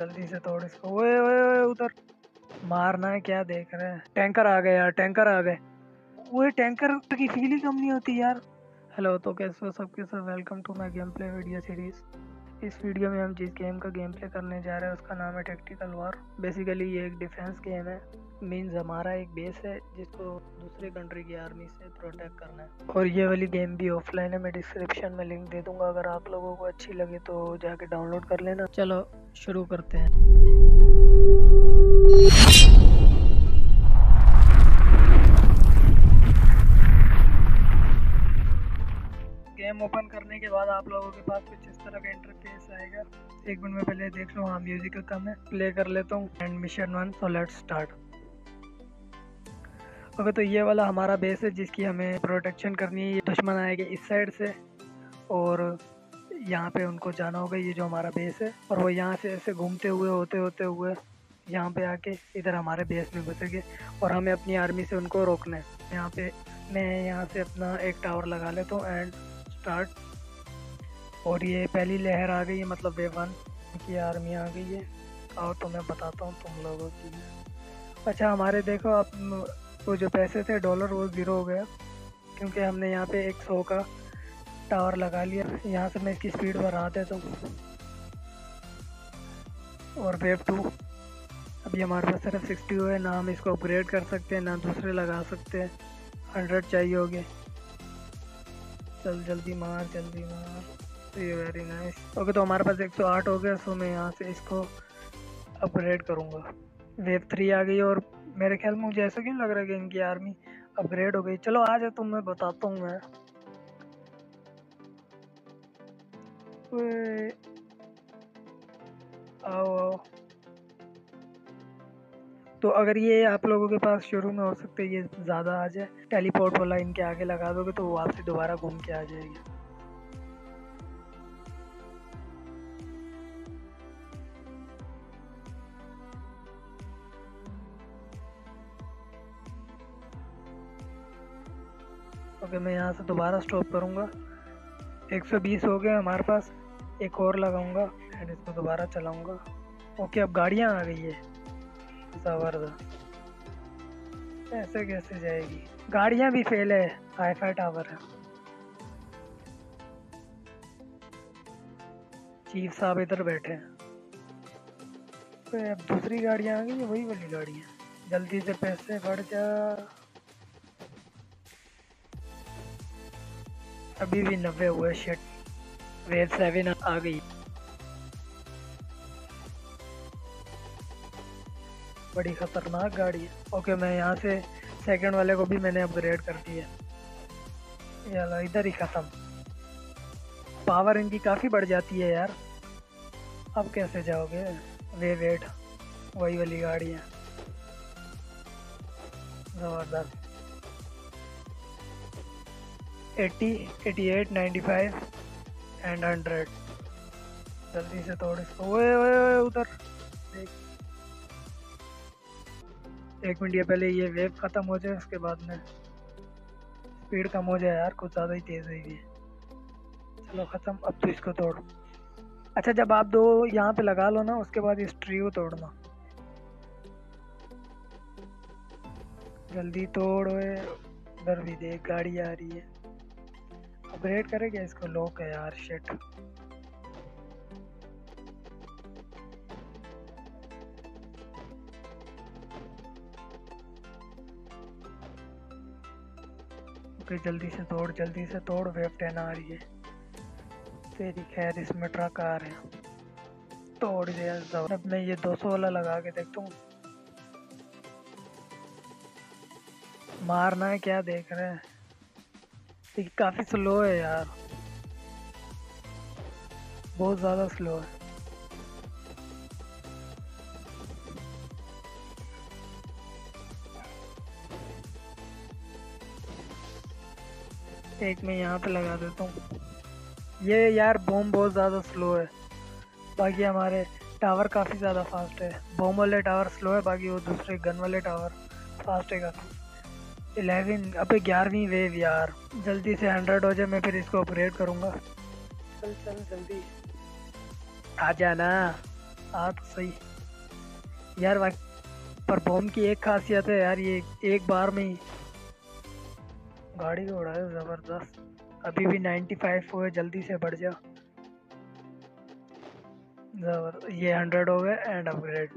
जल्दी से तोड़ इसको। ओए ओए ओए, उधर। मारना है, क्या देख रहे हैं? टैंकर आ गए यार, टैंकर आ गए। वो टैंकर की फील ही कम नहीं होती यार। हेलो तो कैसे हो? सबके सब welcome to my game play video series इस वीडियो में हम जिस गेम का गेम प्ले करने जा रहे हैं, उसका नाम है टेक्टिकल वॉर बेसिकली ये एक डिफेंस गेम है। मीन्स हमारा एक बेस है, जिसको दूसरे कंट्री की आर्मी से प्रोटेक्ट करना है। और ये वाली गेम भी ऑफलाइन है, मैं डिस्क्रिप्शन में लिंक दे दूँगा। अगर आप लोगों को अच्छी लगे तो जाके डाउनलोड कर लेना। चलो, शुरू करते हैं। गेम ओपन करने के बाद आप लोगों के पास कुछ इस तरह का इंटरफेस आएगा। एक मिनट में पहले देख लो हाँ म्यूज़िक कम है। प्ले कर लेता हूँ। And mission one so let's start okay तो ये वाला हमारा बेस है जिसकी हमें प्रोटेक्शन करनी है। ये दुश्मन आएँगे इस साइड से। और यहाँ पे उनको जाना होगा, ये जो हमारा बेस है। और वो यहाँ से ऐसे घूमते हुए, होते होते हुए यहाँ पे आके इधर हमारे बेस में घुसेंगे। और हमें अपनी आर्मी से उनको रोकना है। यहाँ पे मैं यहाँ से अपना एक टावर लगा लेता हूँ। एंड स्टार्ट और ये पहली लहर आ गई है मतलब वे वन की आर्मी आ गई है। और तो मैं बताता हूँ तुम लोगों की। अच्छा हमारे देखो, आप वो जो पैसे थे डॉलर वो ज़ीरो हो गया। क्योंकि हमने यहाँ पे एक सौ का टावर लगा लिया। यहाँ से मैं इसकी स्पीड बढ़ा देता हूँ। और वेव टू अभी हमारे पास सिर्फ़ सिक्सटी हुए ना हम इसको अपग्रेड कर सकते हैं, ना दूसरे लगा सकते हैं। हंड्रेड चाहिए होगे। चल, जल्दी मार जल्दी मार। ये वेरी नाइस ओके तो हमारे पास 108 हो गया, सो मैं यहाँ से इसको अपग्रेड करूँगा। वेव थ्री आ गई और मेरे ख्याल में मुझे ऐसा क्यों लग रहा है कि इनकी आर्मी अपग्रेड हो गई? चलो, आ जाए तो मैं बताता हूँ मैं। तो अगर ये आप लोगों के पास शुरू में हो सकते ये ज़्यादा आ जाए। टेलीपोर्ट वाला इनके आगे लगा दोगे तो वो आपसे दोबारा घूम के आ जाएगी। ओके, मैं यहाँ से दोबारा स्टॉप करूँगा। 120 हो गया हमारे पास। एक और लगाऊँगा एंड इसको दोबारा चलाऊँगा। ओके, अब गाड़ियाँ आ गई है। ज़बरदस्त ऐसे कैसे जाएगी? गाड़ियाँ भी फेल है। हाई फाई टावर है। चीफ साहब इधर बैठे हैं। तो अब दूसरी गाड़ियाँ आ गई वही वाली गाड़ियाँ जल्दी से पैसे बढ़ जा। अभी भी नब्बे हुए शेट वेव सेवन आ गई। बड़ी खतरनाक गाड़ी है। ओके मैं यहाँ से सेकंड वाले को भी मैंने अपग्रेड कर दिया यार इधर ही ख़त्म। पावर इनकी काफ़ी बढ़ जाती है यार। अब कैसे जाओगे? वे वेट, वही वाली गाड़ी है। ज़बरदस्त। Eighty eighty eight ninety five and hundred जल्दी से तोड़ इसको। ओए ओए ओए, उधर। देख। एक मिनट, ये पहले ये वेव ख़त्म हो जाए, उसके बाद में स्पीड कम हो जाए यार, कुछ ज़्यादा ही तेज़ है चलो ख़त्म, अब तो इसको तोड़। अच्छा जब आप दो यहाँ पे लगा लो ना, उसके बाद इस ट्री को तोड़ना। जल्दी तोड़ उधर भी देख, गाड़ी आ रही है। अपग्रेड करेगा इसको? लॉक है यार शिट ओके जल्दी से तोड़ जल्दी से तोड़ वेब टेन आ रही है। तेरी खैर, इसमें ट्रक आ रहे हैं। तोड़ दिया अब मैं ये 200 वाला लगा के देखता हूँ। मारना है, क्या देख रहे हैं? लेकिन काफ़ी स्लो है यार। बहुत ज़्यादा स्लो है। एक मैं यहाँ पे लगा देता हूँ। ये यार बॉम बहुत ज़्यादा स्लो है। बाकी हमारे टावर काफ़ी ज़्यादा फास्ट है। बॉम वाले टावर स्लो है, बाकी वो दूसरे गन वाले टावर फास्ट है काफ़ी। इलेवन अबे ग्यारहवीं वेव यार। जल्दी से हंड्रेड हो जाए, मैं फिर इसको अपग्रेड करूँगा। चल चल, जल्दी। आ जाना। आ तो सही। यार पर बॉम्ब की एक खासियत है यार, ये एक बार में ही गाड़ी को उड़ाए ज़बरदस्त। अभी भी 95 हुए, जल्दी से बढ़ जा जबर, ये हंड्रेड हो गए एंड अपग्रेड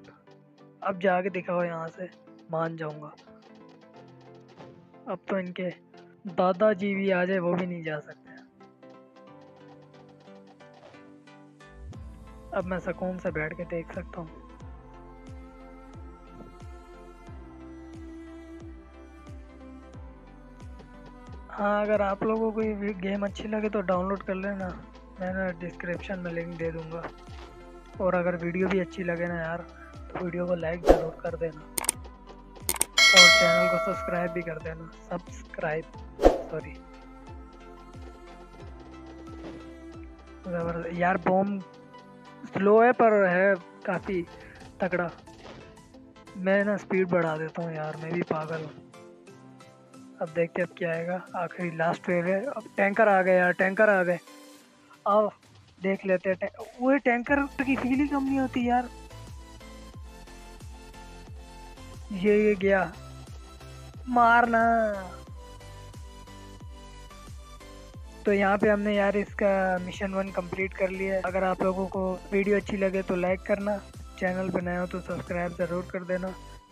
अब जाके दिखाओ यहाँ से, मान जाऊँगा। अब तो इनके दादाजी भी आ जाए, वो भी नहीं जा सकते। अब मैं सुकून से बैठ के देख सकता हूँ। हाँ अगर आप लोगों को ये गेम अच्छी लगे तो डाउनलोड कर लेना। मैंने डिस्क्रिप्शन में लिंक दे दूँगा। और अगर वीडियो भी अच्छी लगे ना यार तो वीडियो को लाइक ज़रूर कर देना। और चैनल को सब्सक्राइब भी कर देना। सब्सक्राइब सॉरी यार बॉम स्लो है, पर है काफ़ी तगड़ा। मैं ना स्पीड बढ़ा देता हूँ यार, मैं भी पागल हूँ। अब देखते अब क्या आएगा। आखिरी लास्ट वेव है। अब टैंकर आ गए यार टैंकर आ गए। आओ, देख लेते हैं। वो टैंकर की फील ही कम नहीं होती यार। ये ये गया। मारना। तो यहाँ पे हमने यार इसका मिशन वन कंप्लीट कर लिया है। अगर आप लोगों को वीडियो अच्छी लगे तो लाइक करना। चैनल पर नया हो तो सब्सक्राइब ज़रूर कर देना।